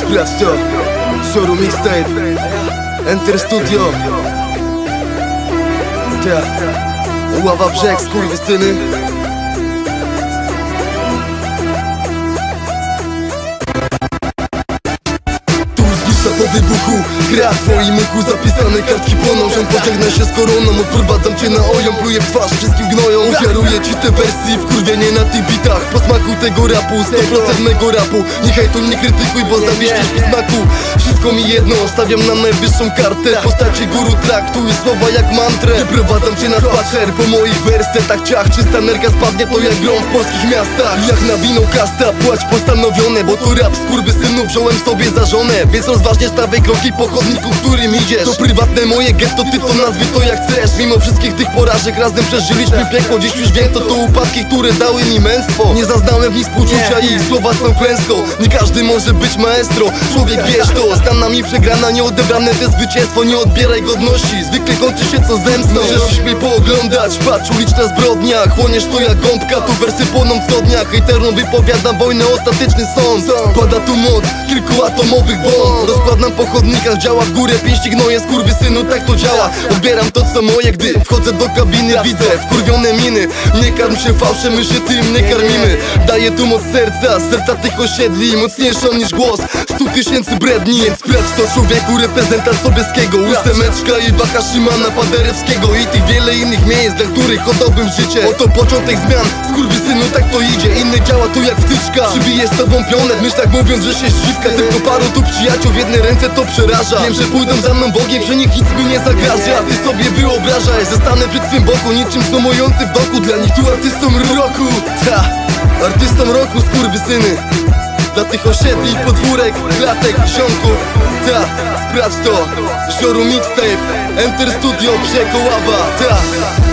Sprawdź to Showroom Mixtape Enter Studio. Ta, Ława Brzeg, skurwysyny Gra w twoim uchu Zapisane kartki płoną Że pożegnaj się z koroną Odprowadzam cię na oją Pluję w twarz wszystkim gnoją. Ofiaruję ci te wersje i Wkurwienie na tych bitach Po smaku tego rapu 100% mego rapu. Niechaj tu nie krytykuj Bo zawieścisz mi smaku Wszystko mi jedno Stawiam na najwyższą kartę. Postaci guru traktuję słowa jak mantrę. Wyprowadzam cię na spacer Po moich wersetach. Ciach Czysta energia spadnie To jak grom w polskich miastach. Jak na wino kasta Płać postanowione Bo to rap skurwysynu Wziąłem sobie za żonę. Więc rozważnie stawiaj kroki po chodniku, którym idziesz. To prywatne moje getto, ty to nazwij to jak chcesz. Mimo wszystkich tych porażek razem przeżyliśmy piekło. Dziś już wiem to to upadki, które dały mi męstwo. Nie zaznałem w nich współczucia i słowa są klęską. Nie każdy może być maestro, człowiek wiesz to Stan nami przegrana, nieodebrane te zwycięstwo Nie odbieraj godności, zwykle kończy się co zemstą. Możesz śmiej pooglądać, patrz uliczna zbrodnia. Chłoniesz to jak gąbka, tu wersy płoną co dnia Hejterom wypowiadam wojnę, ostateczny sąd. Spada tu moc, kilkuatomowych bomb. Rozkładam po chodnikach, działa w górę Pięści gnoje, synu, tak to działa. Odbieram to co moje, gdy wchodzę do kabiny. Widzę wkurwione miny. Nie karm się fałszem, my się tym nie karmimy. Daję tu moc serca, serca tych osiedli Mocniejszą niż głos. Stu tysięcy bredni Więc sprawdź to człowieku, reprezentant Sobieskiego. Ósemeczka i Wacha Szymana Paderewskiego. I tych wiele innych miejsc, dla których oddałbym życie. Oto początek zmian, synu, tak to idzie. Inny działa tu jak wtyczka. Przybije z tobą pionę, w myślach mówiąc, że się ściska. Tylko paru tu przyjaciół w jednej ręce to przeraża. Wiem, że pójdą za mną bogiem, że nikt nic mi nie zagraża. Ty sobie wyobrażaj, zostanę przy twym boku Niczym sumujący w doku, dla nich tu artystą roku. Ta, artystą roku, skurwysyny Dla tych osiedli, podwórek, klatek, ziomków. Ta, sprawdź to. Zioru Mixtape, Enter Studio, Przekoława Ta